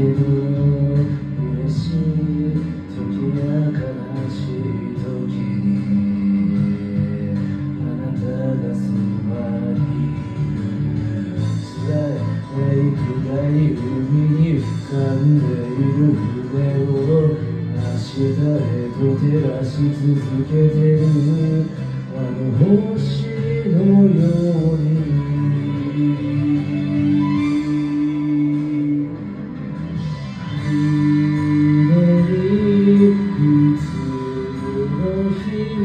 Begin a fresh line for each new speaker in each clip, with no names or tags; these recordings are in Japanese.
けど嬉しい時や悲しい時にあなたがそばにいる辛いメイクが海に浮かんでいる船を明日へと照らし続けてるあの星のよう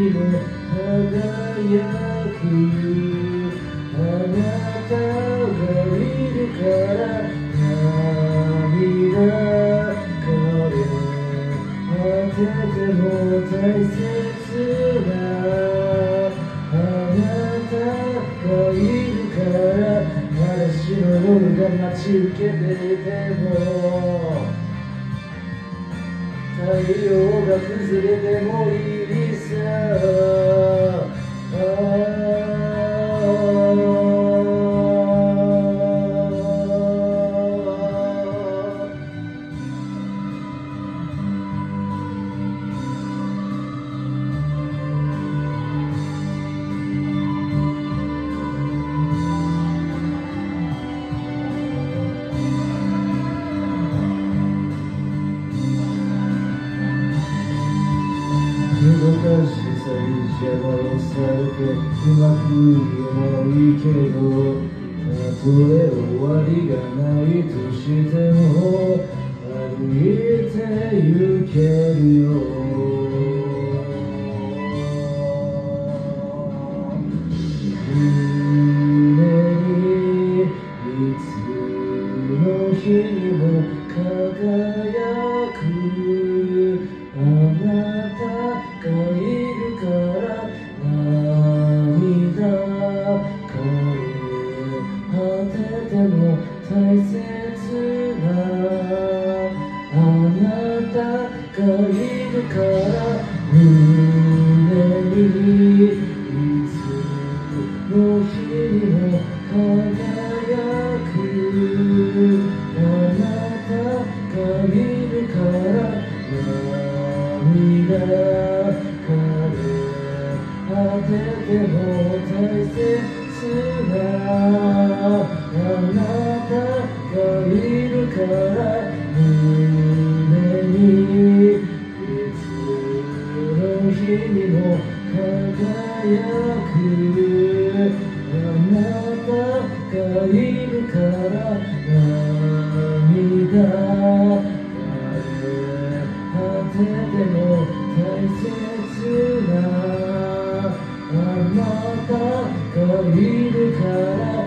輝くあなたがいるから涙がれ果てても大切なあなたがいるから嵐の夜が待ち受けていても太陽が崩れてもいいさ邪魔をされてうまく言えないけどたとえ終わりがないとしても歩いて行けるよ夢にいつの日にも輝くあなたがいるから胸にいつの日にも輝くあなたがいるから涙枯れ果てても大切なあなたがいるからあなたがいるから涙枯れ果てても大切なあなたがいるから